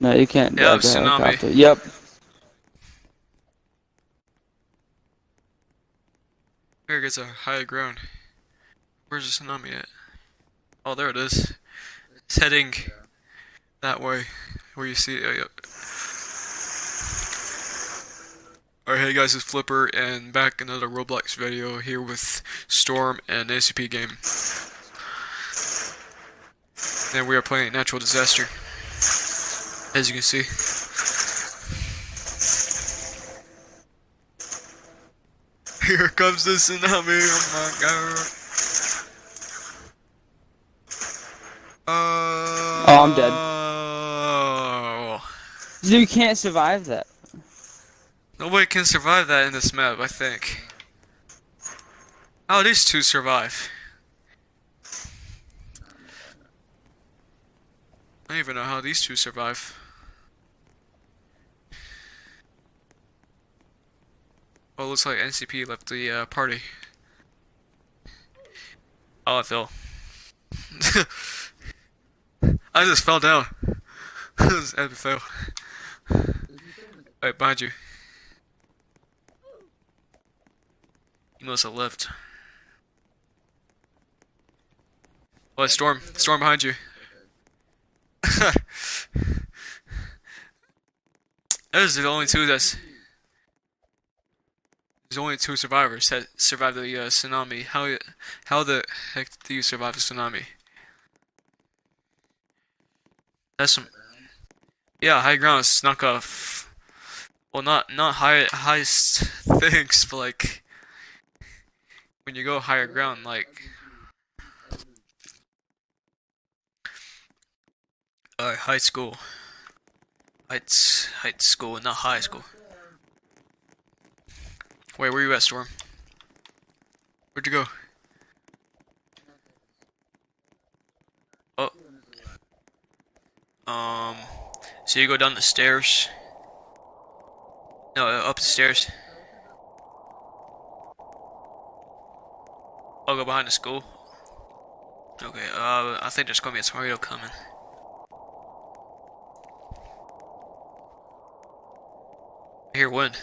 No, you can't Yeah, the tsunami. helicopter. Yep. Here gets a high ground. Where's the tsunami at? Oh, there it is. It's heading that way, where you see it. Oh, yep. Alright, hey guys, it's Flipper, and back another Roblox video here with Storm and ACP game. And we are playing Natural Disaster, as you can see. Here comes the tsunami, oh my god. Uh, Oh, I'm dead. Oh. You can't survive that. Nobody can survive that in this map, I think. How these two survive? I don't even know how these two survive. Oh, looks like NCP left the uh, party. Oh, I fell. I just fell down. I fell. Wait, behind you. You must have left. Oh, Storm. Storm behind you. Those are the only two that's. There's only two survivors that survived the uh, tsunami. How how the heck do you survive a tsunami? That's some. Yeah, high ground snuck off. Well, not not high highest things, but like when you go higher ground, like uh, high school, heights, height school, not high school. Wait, where you at, Storm? Where'd you go? Oh. Um. So you go down the stairs. No, up the stairs. I'll go behind the school. Okay, uh, I think there's gonna be a tornado coming. Hear wind.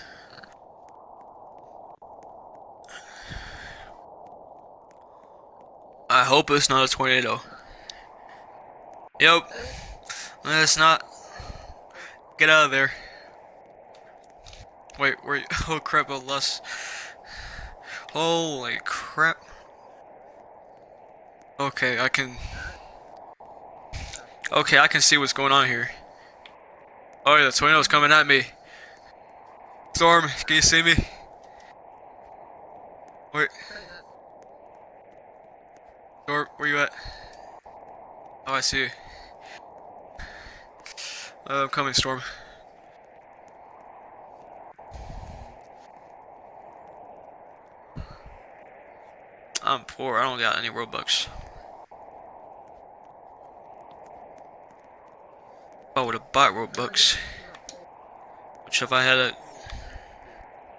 I hope it's not a tornado. Yep. It's not. Get out of there. Wait, where? Oh crap! I lost. Holy crap! Okay, I can. Okay, I can see what's going on here. Oh, yeah, the tornado's coming at me. Storm, can you see me? Wait. Storm, where you at? Oh, I see you. Uh, I'm coming, Storm. I'm poor. I don't got any Robux. I would have bought Robux, which if I had a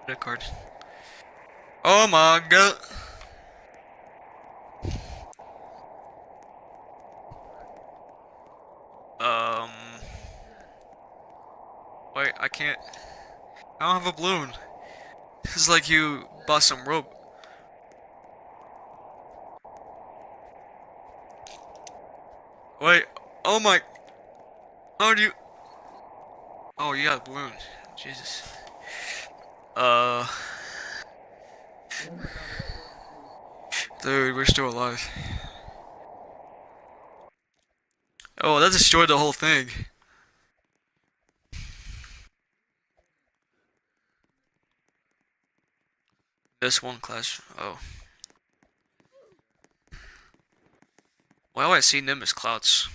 credit card. Oh my god! Um. Wait, I can't. I don't have a balloon. It's like you bought some rope. Wait, oh my. How do you. Oh, you got a balloon. Jesus. Uh. Dude, we're still alive. Oh, that destroyed the whole thing. This one class. Oh. Why do I see Nimbus clouds?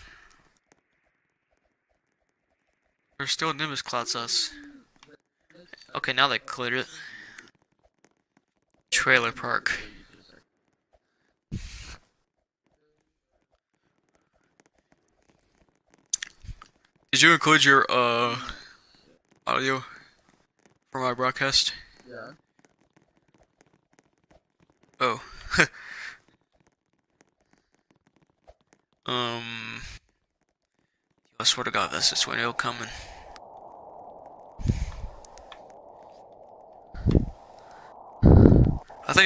There's still Nimbus clouds us. Okay, now they cleared it. Trailer park. Did you include your uh audio for my broadcast? Yeah. Oh. um. I swear to God, that's this tornado coming.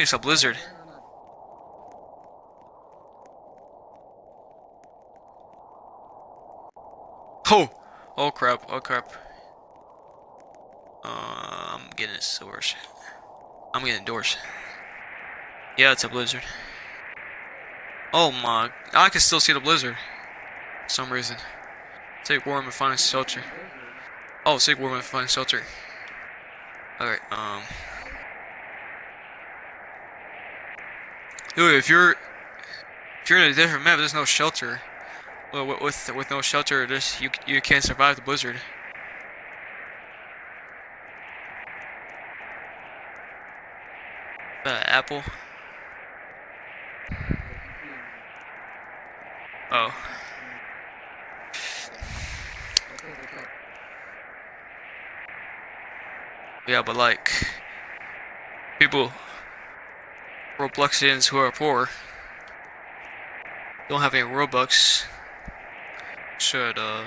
It's a blizzard. Oh! Oh crap, oh crap. Uh, I'm getting a source. I'm getting doors. Yeah, it's a blizzard. Oh my, I can still see the blizzard. For some reason. Take warm and find shelter. Oh, take warm and find shelter. Alright, um. Dude, if you're if you're in a different map, there's no shelter. Well, with with no shelter, just you you can't survive the blizzard. Uh, apple. Oh. Yeah, but like people Robloxians who are poor don't have any Robux should uh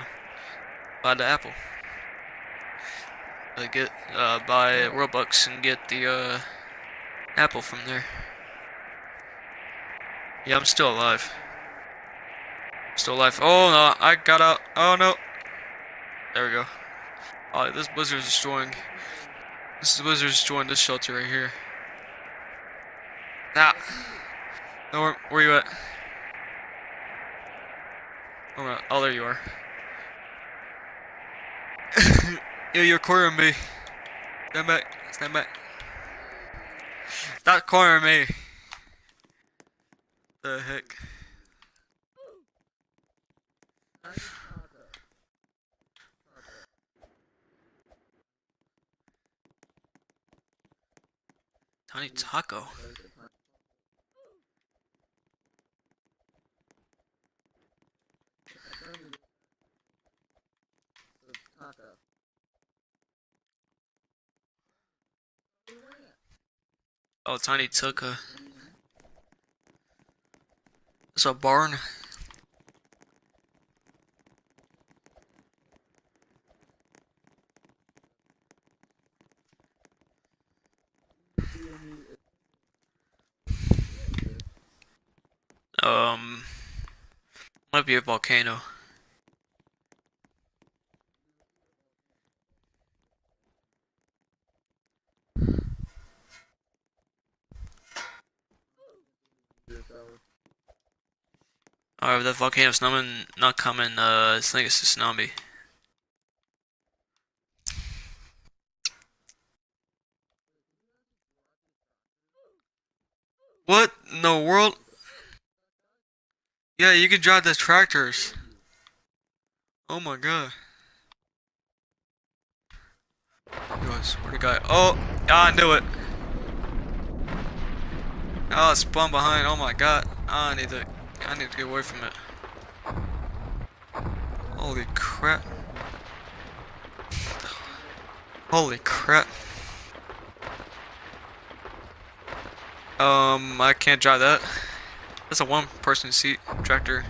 buy the apple. Uh, get uh buy Robux and get the uh apple from there. Yeah, I'm still alive. Still alive. Oh no, I got out. Oh no. There we go. Oh, this blizzard is destroying. This blizzard is destroying this shelter right here. Ah. No, where, where you at? Oh, oh, there you are. yeah, you're cornering me. Stand back. Stand back. Stop cornering me. The heck? Tiny Taco. Oh, Tiny took a. It's a barn. Um, might be a volcano. Alright, the volcano's not, not coming, uh, I think it's a tsunami. What in the world? Yeah, you can drive the tractors. Oh my god. Guys, where the guy? Oh, I knew it. Oh, spun behind. Oh my god. I need to. I need to get away from it. Holy crap. Holy crap. Um, I can't drive that. That's a one person seat tractor.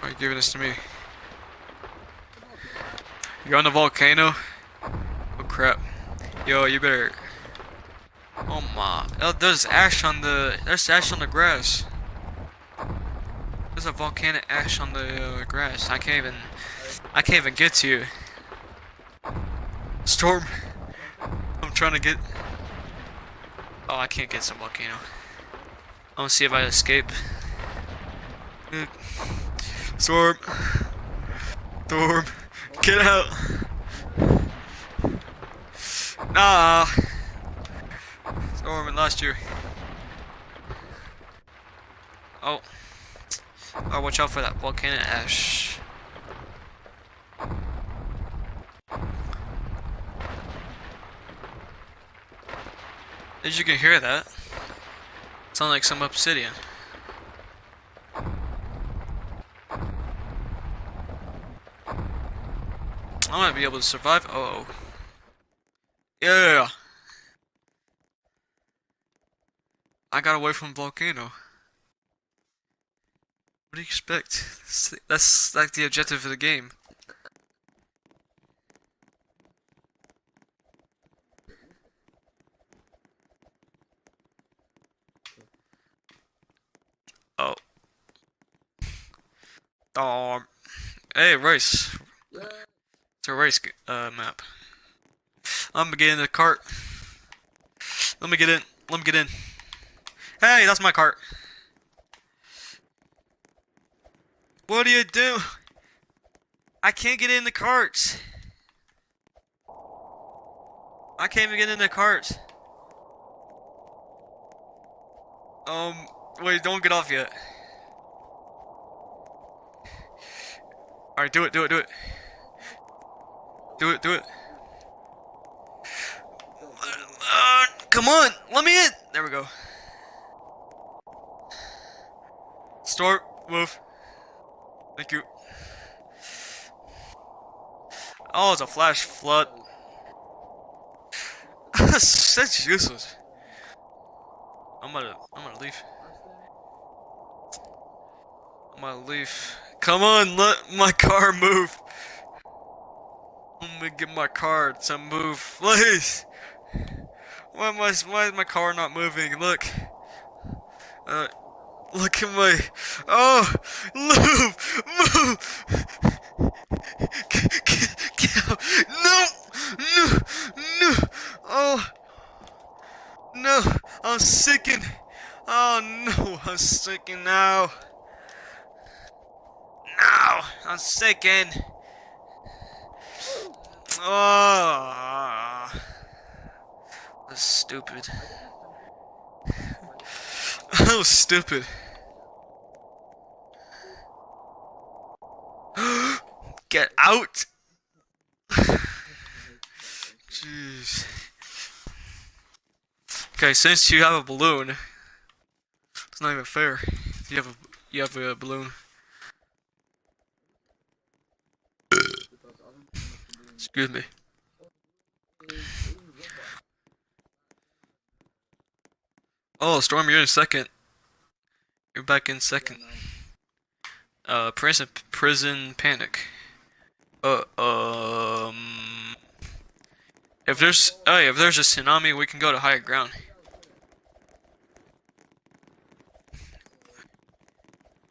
Why are you giving this to me? You're on a volcano? Oh crap. Yo, you better... Oh my... Oh, there's ash on the... There's ash on the grass. There's a volcanic ash on the uh, grass. I can't even... I can't even get to you. Storm. I'm trying to get... Oh, I can't get some volcano. I want to see if I escape. Storm. Storm. Get out. Nah. Storm, and lost you. Oh. Oh, watch out for that volcano ash. As you can hear that. Sound like some obsidian. I might be able to survive. Uh oh. Yeah. I got away from volcano. Do you expect? That's like the objective of the game. Oh. Um. Hey, race. It's a race uh, map. I'm in the cart. Let me get in. Let me get in. Hey, that's my cart. What do you do? I can't get in the carts. I can't even get in the carts. Um, wait, don't get off yet. Alright, do it, do it, do it. Do it, do it. Uh, come on, let me in. There we go. Start, move. Thank you. Oh, it's a flash flood. That's useless. I'm gonna, I'm gonna leave. I'm gonna leave. Come on, let my car move. Let me get my car to move, please. Why am I, why is my car not moving? Look. Uh, look at my, oh, move, move. No, no, no. Oh, no, I'm sicking. Oh no, I'm sicking now. No, I'm sicking. Oh, ah. that's stupid. That was stupid. Get out! Jeez. Okay, since you have a balloon, it's not even fair. You have a you have a balloon. Excuse me. Oh, Storm, you're in second. You're back in second. Uh, prison, prison panic. Uh, um. If there's, oh yeah, if there's a tsunami, we can go to higher ground.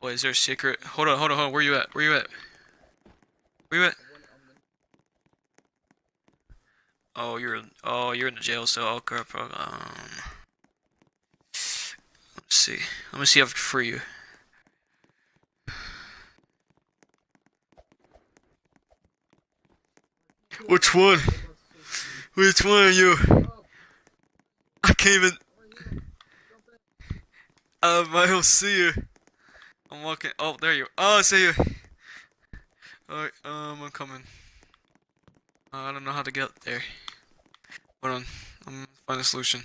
Wait, is there a secret? Hold on, hold on, hold on. Where you at? Where you at? Where you at? Oh, you're, oh, you're in the jail cell. Crap. Um. Let's see. Let me see if I can free you. Which one? Which one are you? I can't even. Um, I don't see you. I'm walking. Oh, there you. Oh, I see you. Alright, um, I'm coming. Uh, I don't know how to get there. Hold on. I'm gonna find a solution.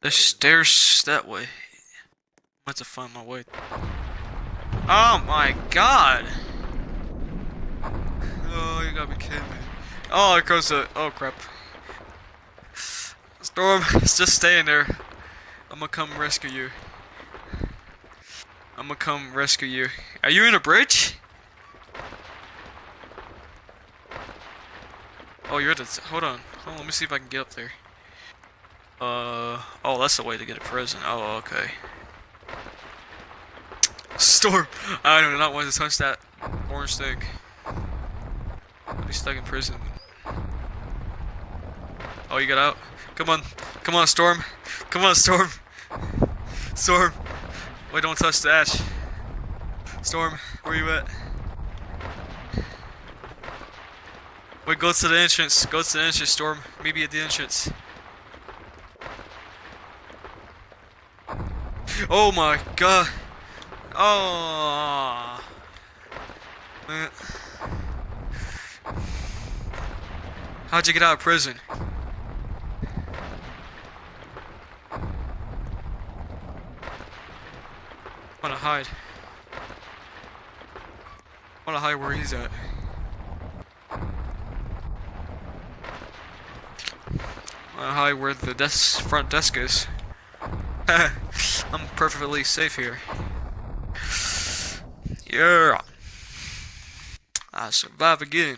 The stairs that way. I'm have to find my way. Oh my god! Oh, you gotta be kidding me. Oh, there goes the. Oh crap. Storm, it's just staying there. I'm gonna come rescue you. I'm gonna come rescue you. Are you in a bridge? Oh, you're at the. Hold on. Hold on, let me see if I can get up there. Uh. Oh, that's the way to get a prison. Oh, okay. Storm! I do not want to touch that orange thing. I'll be stuck in prison. Oh, you got out? Come on. Come on, Storm. Come on, Storm. Storm. Wait, don't touch the ash. Storm, where you at? Wait, go to the entrance. Go to the entrance, Storm. Maybe at the entrance. Oh my god. Oh. Man. How'd you get out of prison? Wanna hide. Wanna hide where he's at. Wanna hide where the desk front desk is. I'm perfectly safe here. Yeah. I survive again.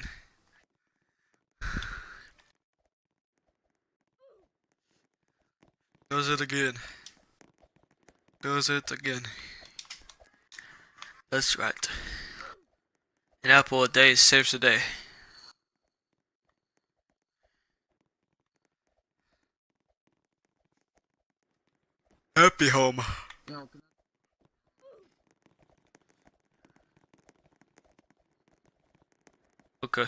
Does it again. Does it again. That's right. An apple a day saves a day. Happy home. Okay.